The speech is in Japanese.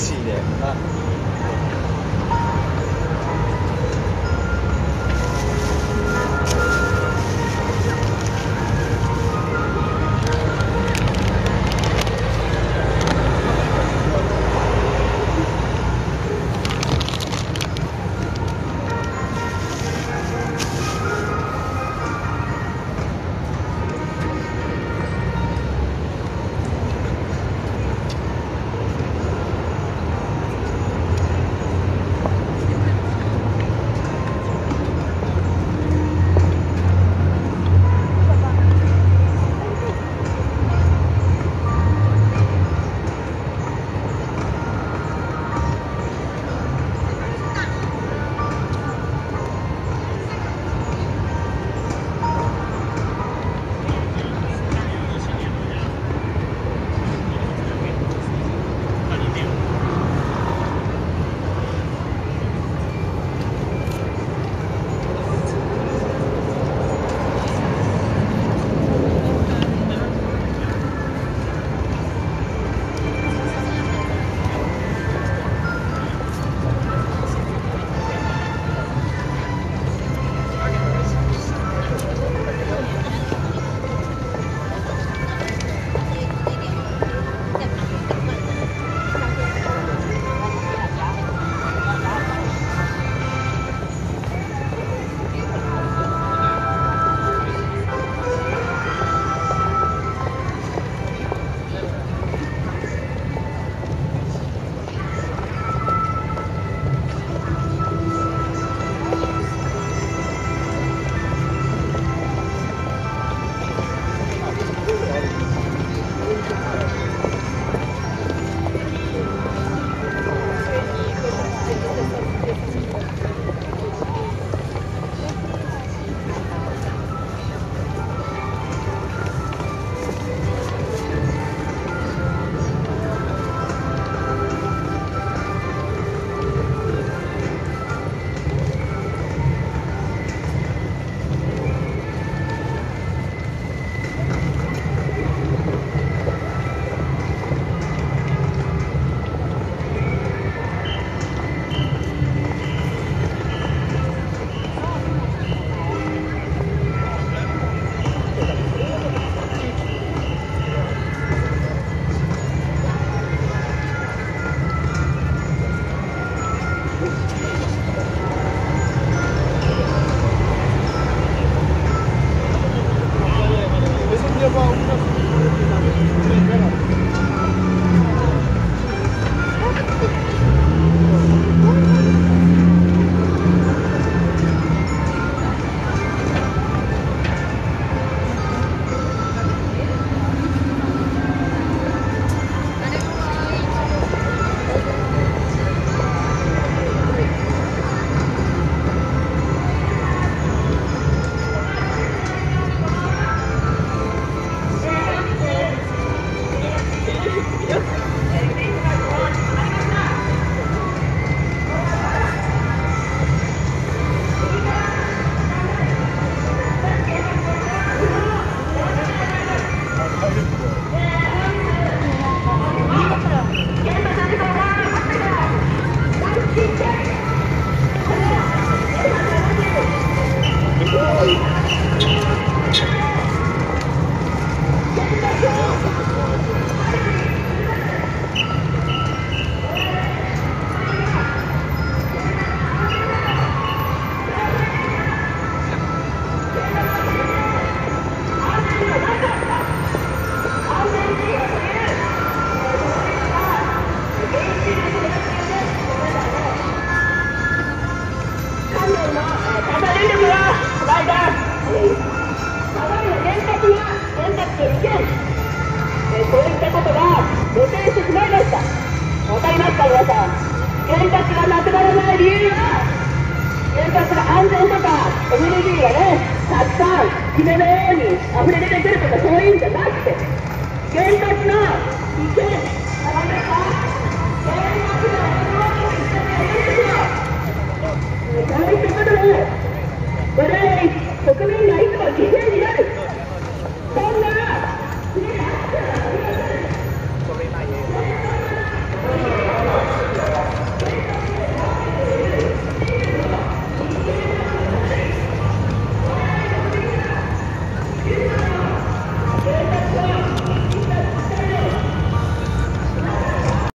戏的啊。ネルギーがねたくさん決めのように溢れ出てくるとかそういうんじゃなくて原発の危険わかりますか原発のそういったことで我々国民がいつも犠牲になる